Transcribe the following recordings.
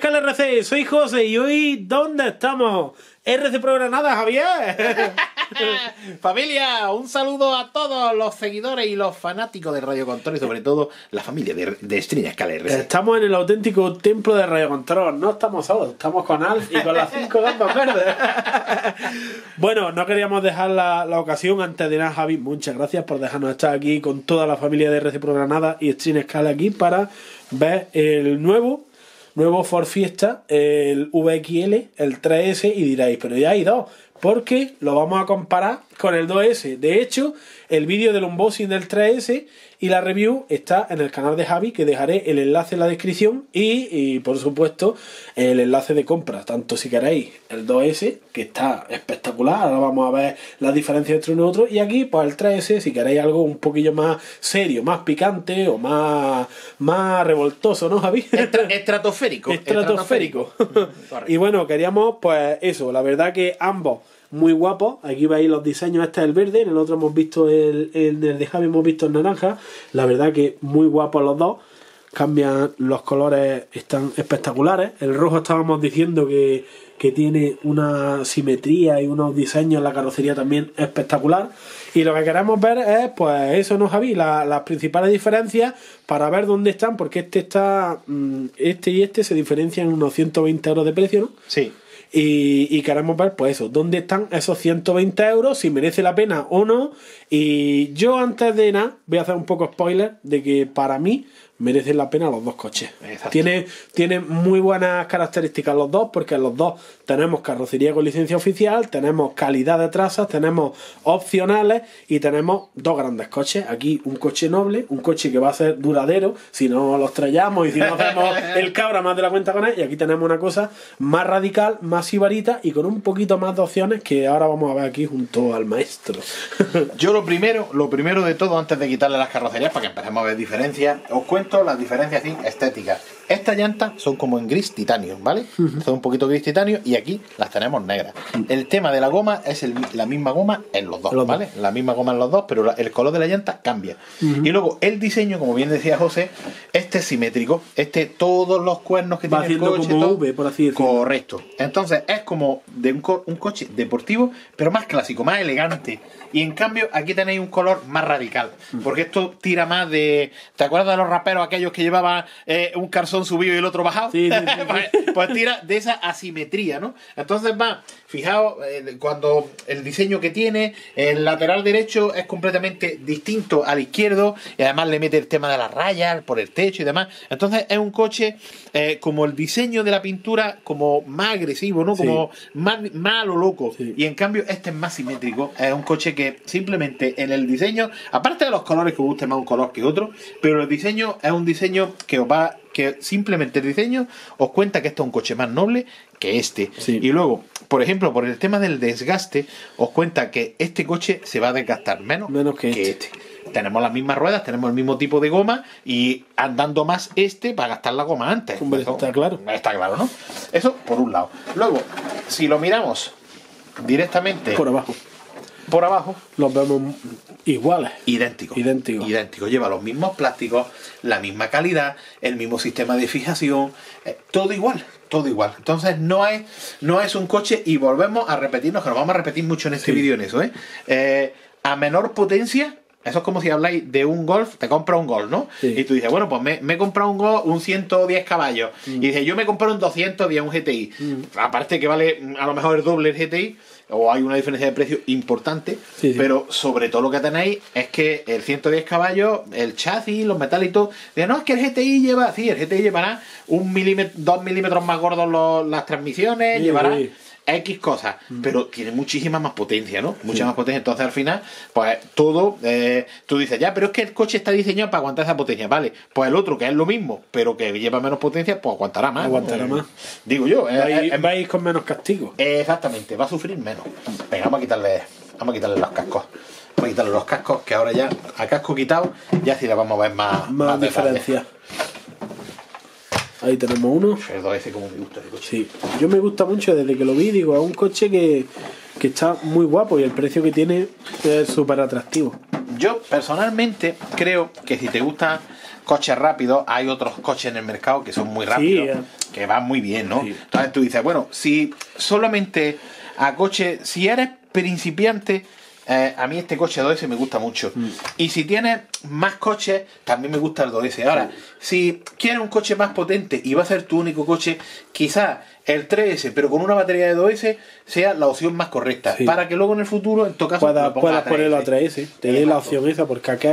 Bienvenidos a Chenes RC, soy José y hoy, ¿dónde estamos? RC Pro Granada, Javier. familia, un saludo a todos los seguidores y los fanáticos de Radio Control y sobre todo la familia de, de Scala RC. Estamos en el auténtico templo de Radio Control, no estamos solos, estamos con Alf y con las cinco gambas verdes. bueno, no queríamos dejar la, la, ocasión antes de nada, Javi, muchas gracias por dejarnos estar aquí con toda la familia de RC Pro Granada y Stream Scala aquí para ver el nuevo nuevo Ford Fiesta, el VXL, el 3S y diréis, pero ya hay dos, porque lo vamos a comparar con el 2S. De hecho, el vídeo del unboxing del 3S y la review está en el canal de Javi, que dejaré el enlace en la descripción y, por supuesto el enlace de compra, tanto si queréis el 2S, que está espectacular, ahora vamos a ver las diferencias entre uno y otro, y aquí pues el 3S, si queréis algo un poquillo más serio, más picante o más, más revoltoso, ¿no Javi? estratosférico. Estratosférico. y bueno, queríamos pues eso, la verdad que ambos muy guapo. Aquí veis los diseños, este es el verde, en el otro hemos visto el, el, de Javi hemos visto el naranja. La verdad que muy guapos los dos. Cambian los colores, están espectaculares. El rojo estábamos diciendo que, que tiene una simetría y unos diseños en la carrocería también espectacular. Y lo que queremos ver es, pues eso, ¿no, Javi? las principales diferencias para ver dónde están, porque este está, mm, este y este se diferencian en unos 120 euros de precio, ¿no? Sí. Y, queremos ver, pues eso, dónde están esos 120 euros, si merece la pena o no. Y yo antes de nada, voy a hacer un poco spoiler de que para mí merecen la pena los dos coches. Tiene, tiene muy buenas características los dos, porque los dos tenemos carrocería con licencia oficial, tenemos calidad de trazas, tenemos opcionales y tenemos dos grandes coches. Aquí un coche noble, un coche que va a ser duradero, si no lo estrellamos y si no hacemos el cabra más de la cuenta con él. Y aquí tenemos una cosa más radical, más sibarita y con un poquito más de opciones que ahora vamos a ver aquí junto al maestro. Yo lo primero, lo primero de todo, antes de quitarle las carrocerías, para que empecemos a ver diferencias, os cuento las diferencias estéticas. Estas llantas son como en gris titanio, ¿vale? Son un poquito gris titanio y aquí las tenemos negras. El tema de la goma es la misma goma en los dos, ¿vale? La misma goma en los dos, pero el color de la llanta cambia. Y luego el diseño, como bien decía José, este es simétrico. Este, todos los cuernos que tiene el coche. Como v, por así decirlo. Correcto. Entonces es como de un, un coche deportivo, pero más clásico, más elegante. Y en cambio, aquí tenéis un color más radical. Porque esto tira más de. ¿Te acuerdas de los raperos aquellos que llevaban eh, un calzón subido y el otro bajado? Sí, sí, pues, pues, tira de esa asimetría, ¿no? Entonces va, fijaos, eh, cuando el diseño que tiene, el lateral derecho es completamente distinto al izquierdo. Y además le mete el tema de las rayas por el techo y demás. Entonces es un coche eh, como el diseño de la pintura, como más agresivo, ¿no? Como más, más a lo loco. Y en cambio, este es más simétrico. Es un coche que simplemente en el diseño, aparte de los colores que os guste más un color que otro, pero el diseño es un diseño que os va que simplemente el diseño os cuenta que este es un coche más noble que este. Y luego, por ejemplo, por el tema del desgaste, os cuenta que este coche se va a desgastar menos, menos que, este. este. Tenemos las mismas ruedas, tenemos el mismo tipo de goma y andando más este para gastar la goma antes. está claro. Está claro, ¿no? Eso por un lado. Luego, si lo miramos directamente por abajo por abajo los vemos iguales. Idénticos. Idénticos. Idénticos. Lleva los mismos plásticos, la misma calidad, el mismo sistema de fijación, eh, todo igual, todo igual. Entonces no es, no es un coche y volvemos a repetirnos, que nos vamos a repetir mucho en este vídeo en eso, ¿eh? ¿eh? A menor potencia, eso es como si habláis de un golf, te compra un golf, ¿no? Y tú dices, bueno, pues me, he comprado un golf, un 110 caballos. Mm. Y dices, yo me comprado un 210, un GTI. Mm. Aparte que vale a lo mejor el doble el GTI o hay una diferencia de precio importante, pero sobre todo lo que tenéis es que el 110 caballos, el chasis, los metálicos, de no, es que el GTI lleva, sí, el GTI llevará un milímetro, dos milímetros más gordos las transmisiones, llevará X cosas, mm. pero tiene muchísima más potencia, ¿no? Mucha más potencia. Entonces al final, pues todo, eh, tú dices, ya, pero es que el coche está diseñado para aguantar esa potencia, ¿vale? Pues el otro, que es lo mismo, pero que lleva menos potencia, pues aguantará más. Aguantará más. Digo yo. Eh, va, a ir con menos castigo. exactamente, va a sufrir menos. Venga, vamos a quitarle, vamos a quitarle los cascos. Vamos a quitarle los cascos, que ahora ya, a casco quitado, ya sí la vamos a ver más, más, diferencia. Ahí tenemos uno. El 2 como me gusta ese coche. Sí, yo me gusta mucho desde que lo vi, digo, es un coche que, que está muy guapo y el precio que tiene es súper atractivo. Yo personalmente creo que si te gustan coches rápidos, hay otros coches en el mercado que son muy rápidos. que van muy bien, ¿no? Sí. Entonces tú dices, bueno, si solamente a coche, si eres principiante, eh, a mí este coche 2S me gusta mucho. Mm. Y si tienes más coches, también me gusta el 2S. Ahora, si quieres un coche más potente y va a ser tu único coche, quizás el 3S, pero con una batería de 2S, sea la opción más correcta. Sí. Para que luego en el futuro, en tu caso, Puedas lo pongas puedas ponerlo a 3S. Te doy la opción esa, porque aquí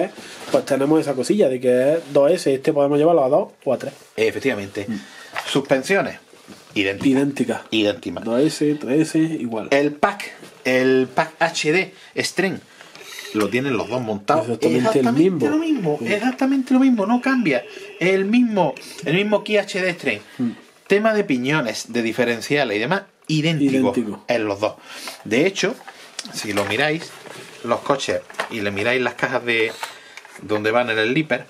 pues tenemos esa cosilla de que es 2S, este podemos llevarlo a 2 o a 3. Efectivamente. Suspensiones, idénticas. Idéntica. Idénticas. 2S, 3S, igual. El pack, el pack HD String, lo tienen los dos montados. Exactamente el mismo. lo mismo. Exactamente lo mismo, no cambia. El mismo, el mismo Key HD String. Mm. Tema de piñones, de diferenciales y demás, idéntico, Idéntico. en los dos. De hecho, si lo miráis, los coches y le miráis las cajas de donde van en el slipper,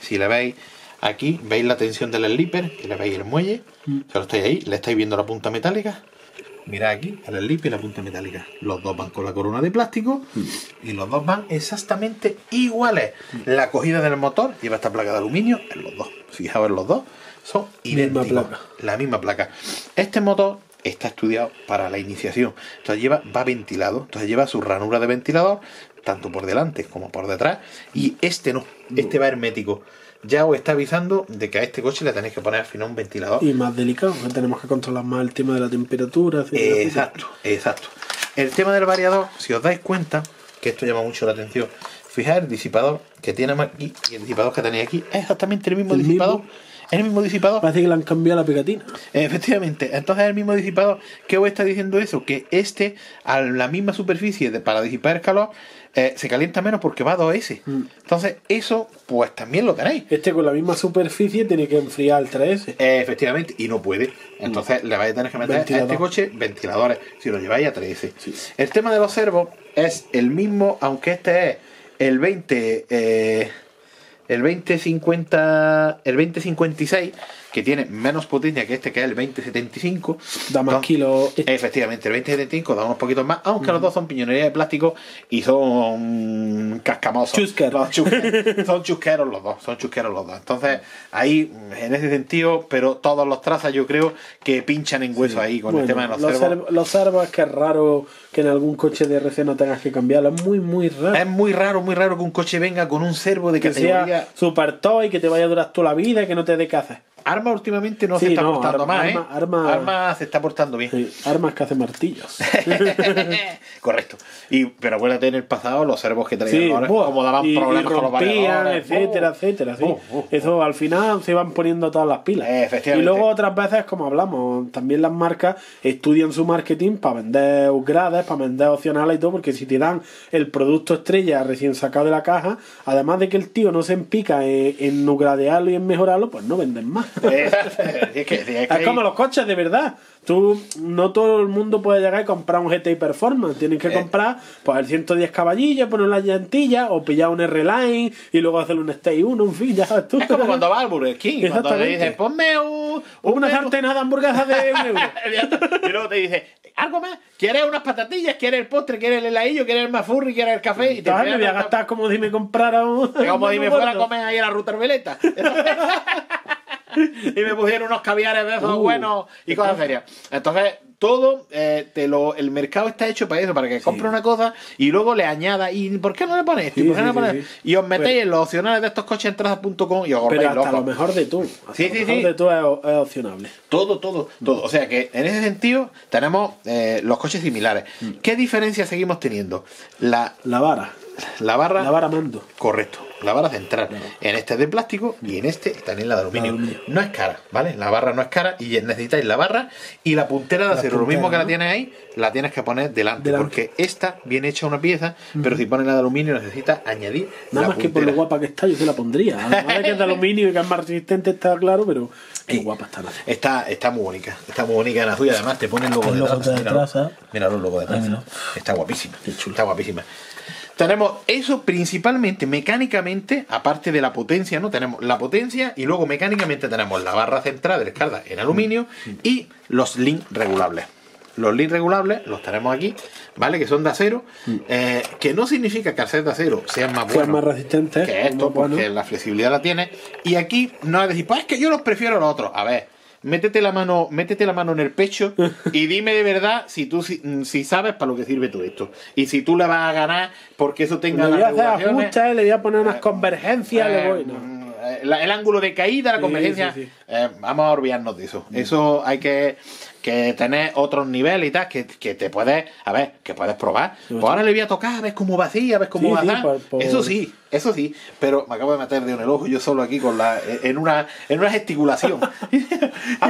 si le veis aquí, veis la tensión del slipper, que le veis el muelle, Mm. se lo estáis ahí, le estáis viendo la punta metálica. Mirad aquí, el slip y la punta metálica. Los dos van con la corona de plástico y los dos van exactamente iguales. La cogida del motor lleva esta placa de aluminio en los dos. Fijaos en los dos, son Misma idénticos. placa. La misma placa. Este motor está estudiado para la iniciación. Entonces lleva, va ventilado. Entonces lleva su ranura de ventilador, tanto por delante como por detrás. Y este no, este va hermético. Ya os está avisando de que a este coche le tenéis que poner al final un ventilador. Y más delicado, que tenemos que controlar más el tema de la temperatura. Eh. Exacto, exacto. El tema del variador, si os dais cuenta, que esto llama mucho la atención, fijaos el disipador que tiene aquí y el disipador que tenéis aquí es exactamente el mismo El disipador. mismo. Es el mismo disipador. Parece que le han cambiado la pegatina. Efectivamente, entonces el mismo disipador. ¿Qué os está diciendo eso? Que este, a la misma superficie de, para disipar el calor, eh, se calienta menos porque va a 2S. Mm. Entonces, eso, pues también lo tenéis. Este con la misma superficie tiene que enfriar el 3S. Eh, efectivamente, y no puede. Entonces le vais a tener que meter a Ventilador. este coche ventiladores si lo lleváis a 13. Sí. El tema de los servos es el mismo, aunque este es el 20. eh, el 2050. El 2056, que tiene menos potencia que este, que es el 2075. Da más kilos. Efectivamente, el 2075 da unos poquitos más, aunque los dos son piñonería de plástico y son cascamosos. Chusqueros. Son chusqueros los dos, son chusqueros los dos. Entonces, ahí, en ese sentido, pero todos los trazas yo creo que pinchan en hueso ahí con el tema de los, los, servos. serv- los servos es que es raro que en algún coche de RC no tengas que cambiarlo. Es muy, muy raro. Es muy raro, muy raro que un coche venga con un servo de que categoría. sea super toy, que te vaya a durar toda la vida y que no te dé hacer. Arma últimamente no Sí, se está no, portando arma- más, ¿eh? arma- arma- se está portando bien. Sí, armas que hacen martillos. Correcto. Y, pero acuérdate en el pasado los servos que traían Sí, ahora, como daban y, problemas y con los rompían, variadores. etcétera, Oh, etcétera. Oh, oh, Eso al final se van poniendo todas las pilas. Y luego otras veces, como hablamos, también las marcas estudian su marketing para vender upgrades, para vender opcionales y todo, porque si te dan el producto estrella recién sacado de la caja, además de que el tío no se empica en, en upgradearlo y en mejorarlo, pues no venden más. Es que- es que Es hay- como los coches, de verdad. Tú, no todo el mundo puede llegar y comprar un GTI Performance. Tienen que Eh. comprar pues el 110 caballillos, poner las llantillas o pillar un R-Line y luego hacer un Stay 1, en fin, ya tú. Es como cuando va al Burger King, cuando le dices, ponme un, Una menú". sartén de hamburguesas de un euro. y luego te dice, ¿algo más? ¿Quieres unas patatillas? ¿Quieres el postre? ¿Quieres el heladillo? ¿Quieres el mafurri? ¿Quieres el café? Y te me voy a gastar como si me comprara un. como si un me fuera a comer ahí a la ruta Arbeleta. y me pusieron unos caviares de esos Uh, buenos y cosas serias. Entonces, todo eh, te lo, el mercado está hecho para eso, para que compre una cosa y luego le añada. ¿Y por qué no le pones esto? ¿Y Sí, por qué no sí, le sí, pones? sí. Y os metéis Pero- en los opcionales de estos coches en trazas.com y os Pero volvéis hasta locos. lo mejor de tú. Hasta Sí, lo sí, mejor sí. de tú es, es opcionable. Todo, todo, todo. O sea que en ese sentido tenemos eh, los coches similares. Mm. ¿Qué diferencia seguimos teniendo? La, La vara. la barra. La vara mando. Correcto. La barra central. En este es de plástico y en este también la de aluminio. No es cara, ¿vale? La barra no es cara y necesitáis la barra y la puntera de La acero. Lo mismo que la tienes ahí, la tienes que poner delante, Delante. Porque esta viene hecha una pieza, pero si pones la de aluminio necesitas añadir. Nada la más que por lo guapa que está, yo se la pondría. Además de que es de aluminio y que es más resistente, está claro, pero qué Sí. guapa está la Está, está muy bonita, está muy bonita la suya, además te pone el logo El de logo traza, de míralo. traza. Míralo el logo de traza. Está guapísima, está guapísima. Tenemos eso principalmente mecánicamente, aparte de la potencia, ¿no? Tenemos la potencia y luego mecánicamente tenemos la barra central de descarga en aluminio Mm. y los links regulables. Los links regulables los tenemos aquí, ¿vale? Que son de acero, eh, que no significa que al ser de acero sean más Mm. Sean buenos más resistentes, que esto, buenos. porque la flexibilidad la tiene. Y aquí no es decir, pues es que yo los prefiero a los otros. A ver, métete la mano, métete la mano en el pecho y dime de verdad si tú si, si sabes para lo que sirve todo esto. Y si tú le vas a ganar porque eso tenga Le voy a hacer ajustes, le voy a poner unas convergencias, le voy. eh, no. eh, la- el ángulo de caída, la Sí, convergencia. sí, sí. eh, vamos a olvidarnos de eso. Eso hay que, que tener otros niveles y tal, que, que te puedes, a ver, que puedes probar. Pues ahora le voy a tocar, a ver cómo vacía, a ver cómo va a por- por- Eso sí, eso sí. Pero me acabo de meter de en el ojo yo solo aquí con la, en una, en una gesticulación. Y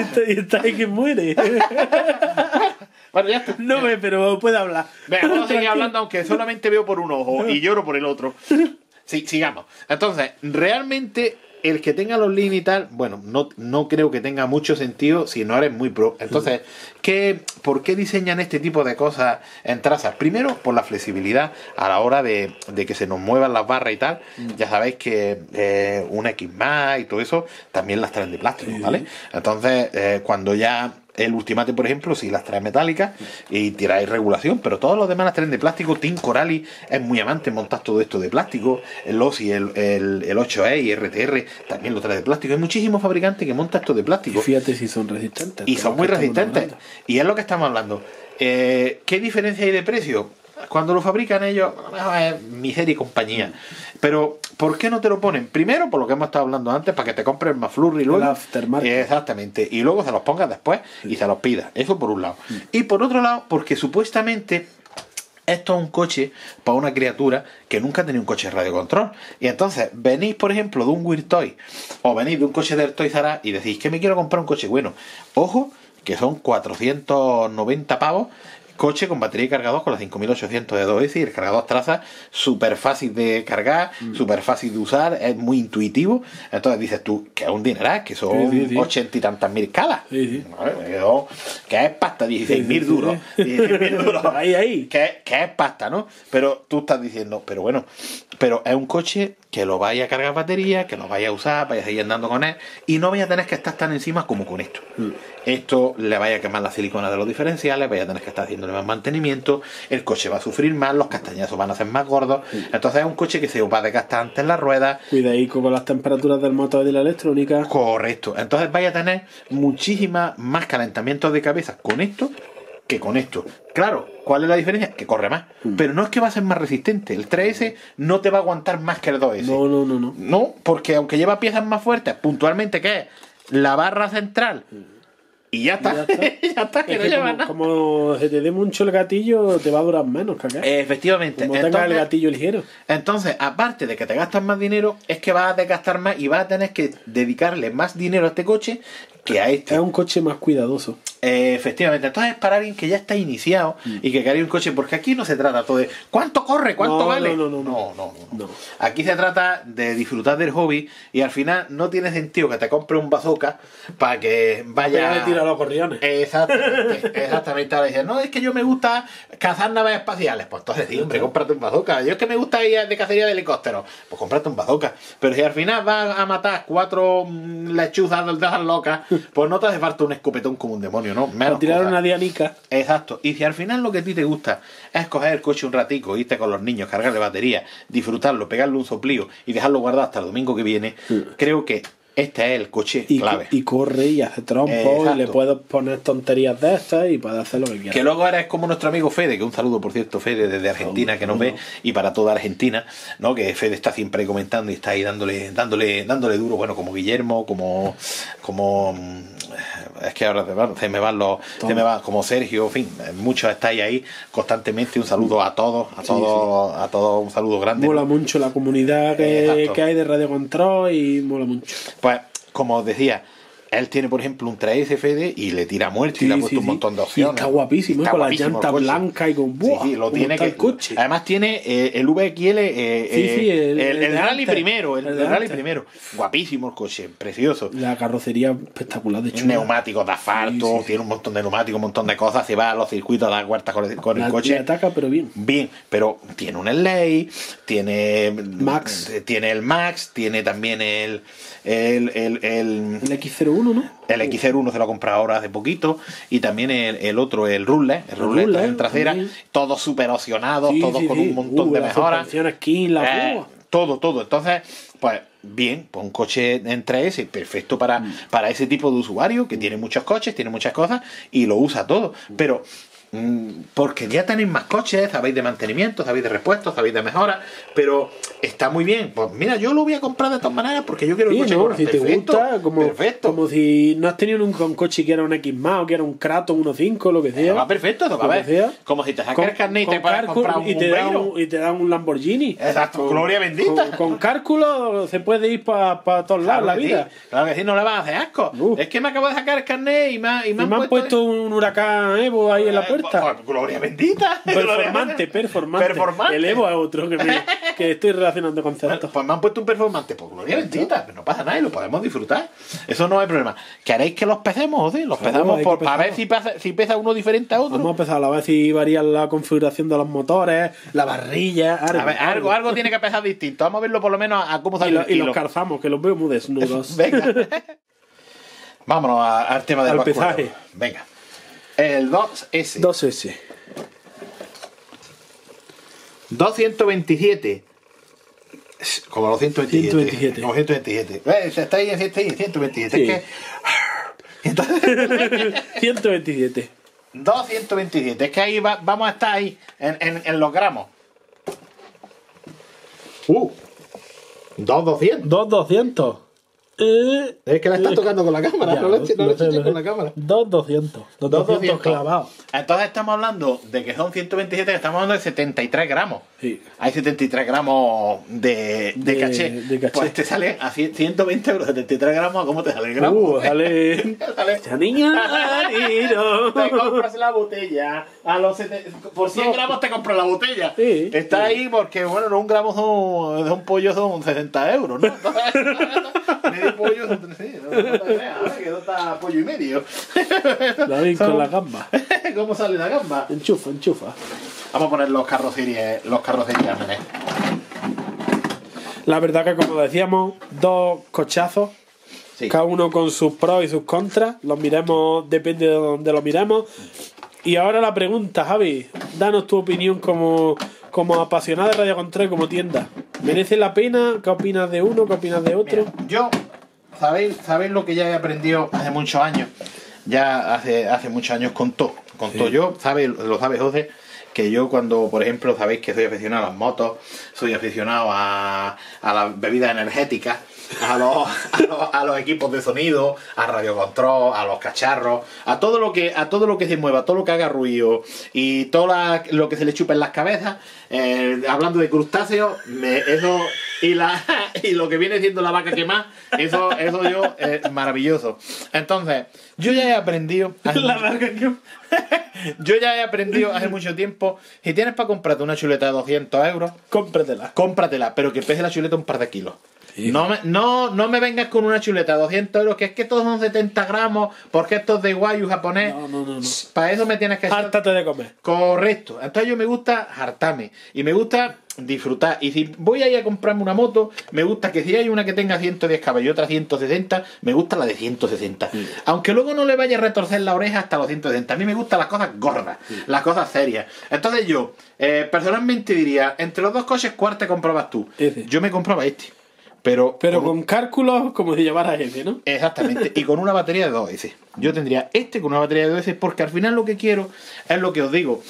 está, y está ahí que muere. bueno, ya está. No ve, pero puede hablar. Venga, vamos a seguir hablando, aunque solamente veo por un ojo y lloro por el otro. Sí, sigamos. Entonces, realmente, el que tenga los links y tal, bueno, no, no creo que tenga mucho sentido si no eres muy pro. Entonces, ¿qué, ¿por qué diseñan este tipo de cosas en trazas? Primero, por la flexibilidad a la hora de, de que se nos muevan las barras y tal. Ya sabéis que eh, una X más y todo eso también las traen de plástico, ¿vale? Entonces, eh, cuando ya el Ultimate, por ejemplo, sí las trae metálicas y tiráis regulación, pero todos los demás las traen de plástico. Team Corali es muy amante en montar todo esto de plástico. El OSI, el, el, el 8E y RTR también lo trae de plástico. Hay muchísimos fabricantes que montan esto de Y plástico fíjate si son resistentes. y son muy resistentes. Y es lo que estamos hablando. Eh, ¿Qué diferencia hay de precio? Cuando lo fabrican ellos, es miseria y compañía. Pero, ¿por qué no te lo ponen? Primero, por lo que hemos estado hablando antes, para que te compres más flurry luego. aftermarket. Exactamente. Y luego se los pongas después y se los pidas. Eso por un lado. Y por otro lado, porque supuestamente esto es un coche para una criatura que nunca ha tenido un coche de radiocontrol. Y entonces venís, por ejemplo, de un Weird Toy o venís de un coche del R Us y decís que me quiero comprar un coche bueno. Ojo, que son 490 pavos. Coche con batería y cargador con la 5800 de 2S y el cargador traza súper fácil de cargar, Mm. súper fácil de usar, es muy intuitivo. Entonces dices tú que es un dineral, que son Sí, sí, sí. ochenta y tantas mil. Vale, quedo- Que es pasta, 16 mil duros. sí. 16.000 duros. Ahí, ahí. Que, que es pasta, ¿no? Pero tú estás diciendo, pero bueno, pero es un coche que lo vaya a cargar batería, que lo vaya a usar, vaya a seguir andando con él y no vaya a tener que estar tan encima como con esto. Esto le vaya a quemar la silicona de los diferenciales, vaya a tener que estar haciéndole más mantenimiento, el coche va a sufrir más, los castañazos van a ser más gordos. Entonces es un coche que se va a desgastar antes las ruedas, Cuidadico con las temperaturas del motor y de la electrónica. Correcto. Entonces vaya a tener muchísima más calentamientos de cabeza con esto que con esto. Claro, ¿cuál es la diferencia? Que corre más. Mm. Pero no es que va a ser más resistente. El 3S no te va a aguantar más que el 2S. No, no, no, no. No, porque aunque lleva piezas más fuertes, puntualmente, ¿qué es? La barra central. Y ya está. Mm. Ya ya está. que Es no que lleva como, nada. como se te dé mucho el gatillo, te va a durar menos que acá. Efectivamente. como tengas el Entonces, gatillo ligero. Entonces, aparte de que te gastas más dinero, es que vas a desgastar más y vas a tener que dedicarle más dinero a este coche que a este. Es un coche más cuidadoso. Eh, efectivamente, entonces es para alguien que ya está iniciado y que quería un coche, porque aquí no se trata todo de cuánto corre, cuánto No, vale. no, no, no, no, no. Aquí se trata de disfrutar del hobby y al final no tiene sentido que te compre un bazooka para que vaya a los gorriones. Exactamente, exactamente. Ahora dices, no, es que yo me gusta cazar naves espaciales. Pues entonces, sí, hombre, cómprate un bazooka. Yo es que me gusta ir de cacería de helicópteros. Pues cómprate un bazooka. Pero si al final vas a matar cuatro mm, lechuzas de esas locas, pues no te hace falta un escopetón como un demonio, ¿no? Menos Para tirar cosas. una dianica. Exacto. Y si al final lo que a ti te gusta es coger el coche un ratico, irte con los niños, cargarle batería, disfrutarlo, pegarle un soplío y dejarlo guardado hasta el domingo que viene, creo que este es el coche Y, clave. y corre y hace trompo Exacto. y le puedes poner tonterías de estas y puede hacer lo que quiera. Que luego ahora es como nuestro amigo Fede, que un saludo por cierto, Fede desde Argentina, que nos ve, y para toda Argentina, ¿no? Que Fede está siempre comentando y está ahí dándole, dándole, dándole duro, bueno, como Guillermo, como, como mm, es que ahora se me- se me van los, se me va, como Sergio, en fin, muchos estáis ahí constantemente, un saludo a todos, a Sí, todos, a todos un saludo grande. Mola ¿no? mucho la comunidad que, hay de Radio Control y mola mucho. Pues, como decía, él tiene, por ejemplo, un 3 FD y le tira muerte y le ha puesto un montón de opciones. Está guapísimo, ¿eh? está con la llanta blanca y con ¡buah! Sí, lo tiene que, el coche. Además tiene eh, el VXL, eh, el, rally primero, el, rally primero. Guapísimo el coche, precioso. La carrocería espectacular, de hecho. Neumáticos de asfalto, tiene un montón de neumáticos, un montón de cosas, se va a los circuitos a dar vueltas con, con el coche. ataca, pero bien. Bien, pero tiene un Slay, tiene Max, tiene el Max, tiene también el el, el, el X01 el XR1 se lo ha comprado ahora hace poquito. Y también el, el otro, el Rule, el Rule en trasera. También. Todos super opcionados, sí, todos con un montón uh, de mejoras. Aquí, la eh, todo, todo. Entonces, pues bien, pues un coche en 3S perfecto para, mm. para ese tipo de usuario que tiene muchos coches, tiene muchas cosas y lo usa todo. Pero porque ya tenéis más coches, sabéis de mantenimiento, sabéis de repuestos, sabéis de mejora, pero está muy bien. Pues mira, yo lo voy a comprar de todas maneras porque yo quiero el Sí, coche ¿no? con- Si te gusta, como, perfecto. como si no has tenido nunca un coche que era un X más o que era un Kratos 1.5, lo que sea. va perfecto, va Lo ver. sea. Como si te sacas el carnet y te cálculo comprar un y te, dan Bombeiro. un, y te dan un Lamborghini. Exacto, gloria bendita. Con, con cálculo se puede ir para todos lados Claro la vida. sí, claro que sí, no le vas a hacer asco. Uh. Es que me acabo de sacar el carnet y me, y Y me han puesto un huracán Evo ahí en la Eh, puerta. Gloria bendita. Performante, performante. Performante. El Evo es otro que, me- que estoy relacionando Bueno, conceptos. pues me han puesto un performante, pues gloria bendita, pero no pasa nada y lo podemos disfrutar. Eso no hay problema. ¿Queréis que los pesemos o sí? Los hay por, para ver si pesa, si pesa uno diferente a otro. Vamos a empezar a vez si varía la configuración de los motores, la barrilla, algo. A ver, algo, algo tiene que pesar distinto. Vamos a verlo por lo menos a, a cómo Y, sale lo- el y los calzamos, que los veo muy desnudos. Venga. Vámonos a- al tema del Al pesaje. Venga. El 2S. 2S. 227. Como los 127. 127. Como 127. Eh, Está ahí en 127. Sí. Es que. Entonces, 127. 227. Es que ahí va- vamos a estar ahí, en, en, en los gramos. Uh. 2200. 2200. Eh, Es que la estás tocando con la cámara, ya, no lo, no lo sé, con la cámara. 2200. 2200 clavados. Entonces estamos hablando de que son 127, que estamos hablando de 73 gramos. Sí. Hay 73 gramos de, de, De- caché. de caché. Pues te sale a 100 120 euros, 73 gramos, ¿cómo te sale el gramo? Uh, sale. Sale- Esa niña. te compras la botella a los sete- por 100 gramos te compras la botella Sí. está ahí porque bueno no un gramo son, de un pollo son 60 euros ¿no? pollo sí, no, no te creas, que no está pollo y medio Son- con la gamba. ¿cómo sale la gamba? Enchufa, enchufa. vamos a poner los carrocerías los carrocerías. La verdad que como decíamos, dos cochazos. Sí. Cada uno con sus pros y sus contras. Los miremos, depende de donde los miremos. Y ahora la pregunta, Javi. Danos tu opinión como, como apasionada de Radio Control y como tienda. ¿Merece la pena? ¿Qué opinas de uno? ¿Qué opinas de otro? Mira, yo, ¿sabéis, ¿sabéis lo que ya he aprendido hace muchos años? Ya hace, hace muchos años con todo. Con todo. Yo, ¿sabes? Lo sabe José, que yo cuando, por ejemplo, sabéis que soy aficionado a las motos, soy aficionado a, a las bebidas energéticas, a los, a, los, a los equipos de sonido, a radiocontrol, a los cacharros, a todo lo que, a todo lo que se mueva, todo lo que haga ruido y todo la- lo que se le chupe en las cabezas, eh, hablando de crustáceos, me- eso y la y lo que viene siendo la vaca quemada, eso, eso yo es maravilloso. Entonces, yo ya he aprendido. La verga que- Yo ya he aprendido hace mucho tiempo. Si tienes para comprarte una chuleta de 200 euros, Cómpratela. cómpratela, pero que pese la chuleta un par de kilos. No me, no, no me vengas con una chuleta de 200 euros, que es que todos son 70 gramos, porque esto es de guayu japonés. No, no, no, no. Para eso me tienes que hacer- Hártate de comer. Correcto. Entonces yo me gusta hartarme y me gusta disfrutar. Y si voy a ir a comprarme una moto, me gusta que si hay una que tenga 110 caballos y otra 160, me gusta la de 160. Aunque luego no le vaya a retorcer la oreja hasta los 160. A mí me gustan las cosas gordas, las cosas serias. Entonces yo, eh, personalmente diría, entre los dos coches, ¿cuál te comprabas tú? Ese. Yo me compraba este. Pero, Pero con- con cálculos como si llevaras ese, ¿no? Exactamente, y con una batería de 2S. Yo tendría este con una batería de 2S porque al final lo que quiero es lo que os digo.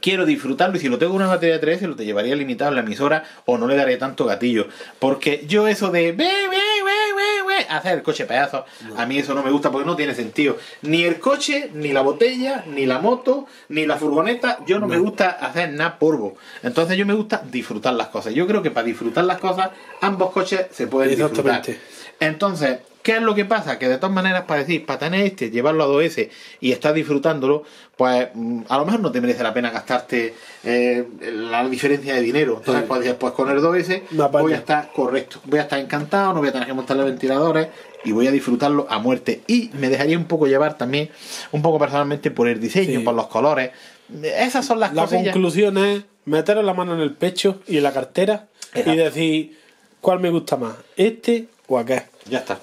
Quiero disfrutarlo y si lo tengo con una batería de 3S lo te llevaría limitado en la emisora o no le daría tanto gatillo. Porque yo eso de ve, hacer el coche pedazo, a mí eso no me gusta porque no tiene sentido. Ni el coche, ni la botella, ni la moto, ni la furgoneta, yo no, me gusta hacer nada polvo. Entonces yo me gusta disfrutar las cosas. Yo creo que para disfrutar las cosas, ambos coches se pueden disfrutar. Entonces, ¿qué es lo que pasa? Que de todas maneras, para decir, para tener este, llevarlo a 2S y estar disfrutándolo, pues mm, a lo mejor no te merece la pena gastarte eh, la diferencia de dinero. Entonces, pues dices, pues con el 2S Me apaño. voy a estar correcto, voy a estar encantado, no voy a tener que montarle ventiladores y voy a disfrutarlo a muerte. Y me dejaría un poco llevar también, un poco personalmente, por el diseño, Sí. por los colores. Esas son las La cosillas. conclusión es meter la mano en el pecho y en la cartera Exacto. y decir cuál me gusta más, este o aquel. Ya está.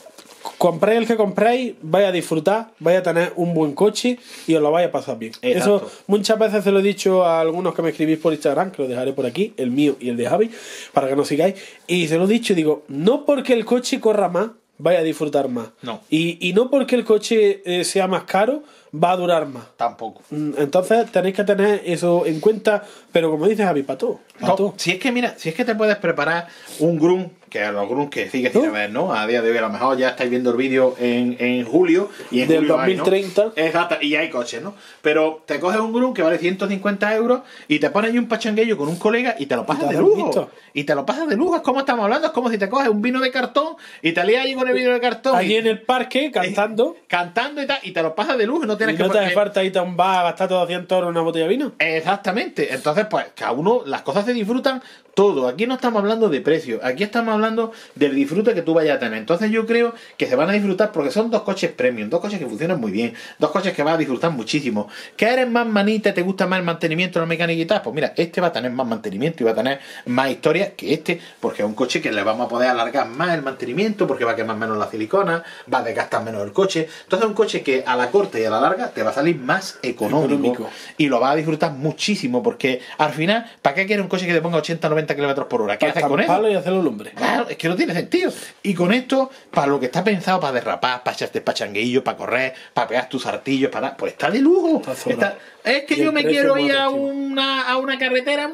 compréis el que compréis, vais a disfrutar, vais a tener un buen coche y os lo vais a pasar bien. Exacto. Eso muchas veces se lo he dicho a algunos que me escribís por Instagram, que lo dejaré por aquí, el mío y el de Javi, para que nos sigáis. Y se lo he dicho, digo, no porque el coche corra más, vaya a disfrutar más. No. Y, y no porque el coche eh, sea más caro, va a durar más. Tampoco. Mm, Entonces tenéis que tener eso en cuenta, pero como dices Javi, para todo. pa' No, todo. si es que mira, si es que te puedes preparar un grum, que a los grums que sigue sin ¿No? haber, ¿no? A día de hoy a lo mejor ya estáis viendo el vídeo en, en julio y en Del julio hay, ¿no? 2030. Exacto, y hay coches, ¿no? Pero te coges un grum que vale 150 euros y te pones ahí un pachanguillo con un colega y te lo pasas te de lujo. Y te lo pasas de lujo, es como estamos hablando, es como si te coges un vino de cartón y te lías ahí con el vino de cartón Allí y- en el parque, cantando, cantando y tal, y te lo pasas de lujo, no y tienes que no te hace falta irte a un bar a gastar 200 euros en una botella de vino. Exactamente. Entonces, pues, cada uno, las cosas se disfrutan todo. Aquí no estamos hablando de precio, aquí estamos hablando del disfrute que tú vayas a tener. Entonces, yo creo que se van a disfrutar porque son dos coches premium, dos coches que funcionan muy bien, dos coches que vas a disfrutar muchísimo. ¿Que eres más manita, te gusta más el mantenimiento, la mecánica y tal? Pues mira, este va a tener más mantenimiento y va a tener más historia que este, porque es un coche que le vamos a poder alargar más el mantenimiento, porque va a quemar menos la silicona, va a desgastar menos el coche. Entonces, es un coche que a la corta y a la larga te va a salir más económico Económico. y lo vas a disfrutar muchísimo porque al final, ¿para qué quieres un coche que te ponga 80 90 kilómetros por hora? ¿Qué haces con eso? y hacerlo lumbre. Claro, es que no tiene sentido. Y con esto, para lo que está pensado, para derrapar, para echarte pachanguillo, para correr, para pegar tus artillos, para pues está de lujo. Está zorra. Está- Es que Y yo me quiero ir a una, a una carretera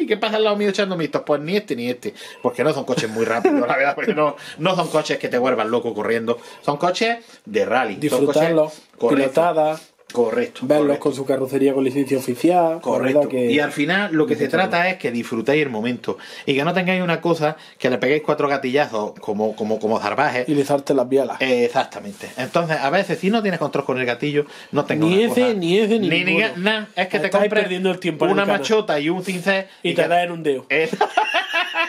y que pasa al lado mío echando mistos. Pues ni este ni este. Porque no son coches muy rápidos, la verdad. Porque no, no son coches que te vuelvan loco corriendo. Son coches de rally. son Disfrutarlo, coches- correcto, pilotada, Correcto. verlos correcto. con su carrocería con licencia oficial. Correcto. que- Y al final lo que se trata es que disfrutéis el momento y que no tengáis una cosa que le peguéis cuatro gatillazos como, como, como zarbajes. Y lizarte las bielas. Eh, Exactamente. Entonces, a veces, si no tienes control con el gatillo, no tengo Ni ese, ni ese, ni ni, ninguno. nada. Es que te compres perdiendo el tiempo una el machota y un cincel y te que- da en un dedo.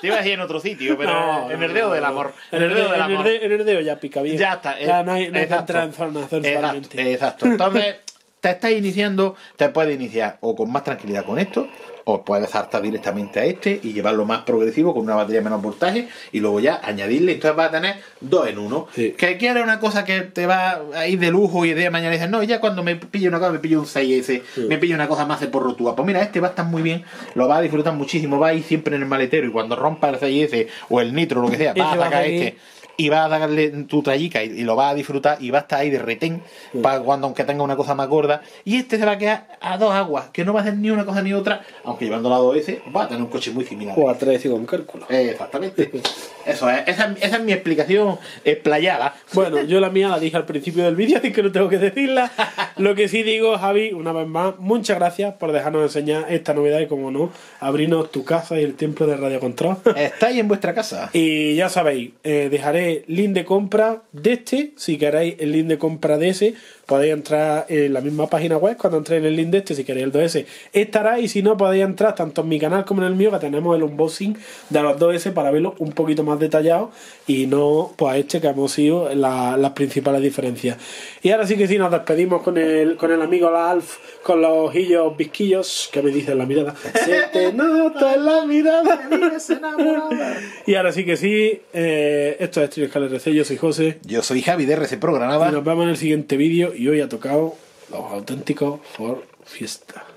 Te iba a decir en otro sitio, pero No, en el dedo no, del amor. En el, dedo del amor. en el dedo ya pica bien. Ya está. Ya eh, no hay, no exacto. zona Exacto, exacto. Entonces, te estás iniciando, te puedes iniciar o con más tranquilidad con esto, o puedes saltar directamente a este y llevarlo más progresivo con una batería menos voltaje y luego ya añadirle. Entonces vas a tener dos en uno. Sí. Que quieres una cosa que te va a ir de lujo y de mañana dices, no, ya cuando me pillo una cosa, me pillo un 6S, me pillo una cosa más de por. Pues mira, este va a estar muy bien, lo vas a disfrutar muchísimo, va a ir siempre en el maletero y cuando rompa el 6S o el nitro lo que sea, va a sacar este y vas a darle tu trayica y, y lo vas a disfrutar y va a estar ahí de retén para cuando aunque tenga una cosa más gorda y este se va a quedar a dos aguas que no va a hacer ni una cosa ni otra aunque llevando la 2S va a tener un coche muy similar O a tres y con cálculo. Exactamente eso es esa, esa es mi explicación explayada Bueno, yo la mía la dije al principio del vídeo, así que no tengo que decirla. Lo que sí digo, Javi, una vez más, muchas gracias por dejarnos enseñar esta novedad y, como no, abrirnos tu casa y el templo de Radio Control. estáis en vuestra casa Y ya sabéis, eh, dejaré link de compra de este. Si queréis el link de compra de ese, podéis entrar en la misma página web. Cuando entréis en el link de este, si queréis el 2S, estará. Y si no, podéis entrar tanto en mi canal como en el mío, que tenemos el unboxing de los 2S para verlo un poquito más detallado y no pues a este que hemos sido la- las principales diferencias. Y ahora sí que sí, nos despedimos con el, con el amigo la Alf, con los ojillos bizquillos que me dice en la mirada. Se te nota en la mirada. Y ahora sí que sí, eh, esto es Trinescal RC, yo soy José. yo soy Javi de RC Pro Granada Y nos vemos en el siguiente vídeo y hoy ha tocado los auténticos for fiesta.